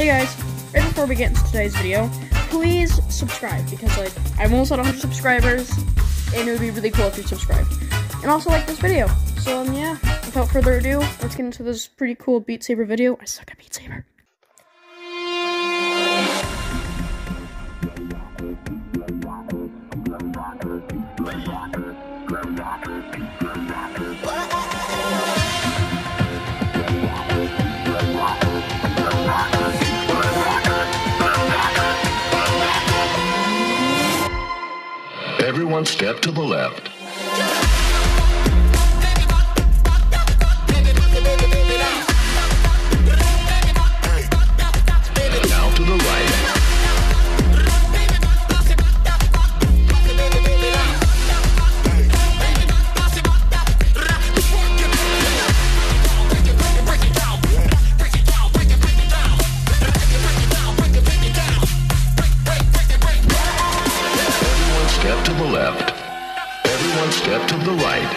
Hey guys, right before we get into today's video, please subscribe because like I'm almost at 100 subscribers, and it would be really cool if you subscribed. And also like this video. So um, yeah, without further ado, let's get into this pretty cool Beat Saber video. I suck at Beat Saber. Everyone step to the left. To the left. Everyone step to the right.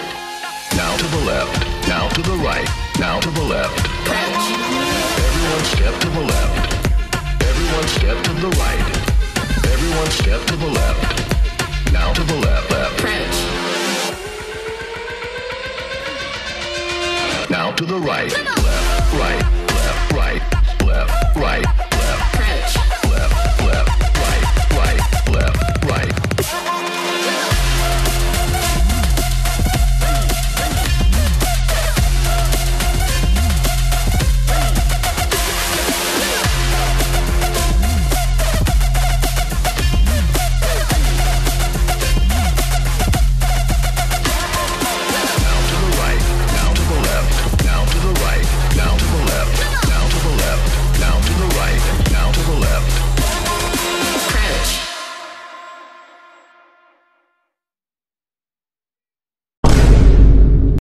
Now to the left. Now to the right. Now to the left. Everyone step to the left. Everyone step to the right. Everyone step to the left. Now to the left. Left. Now to the right.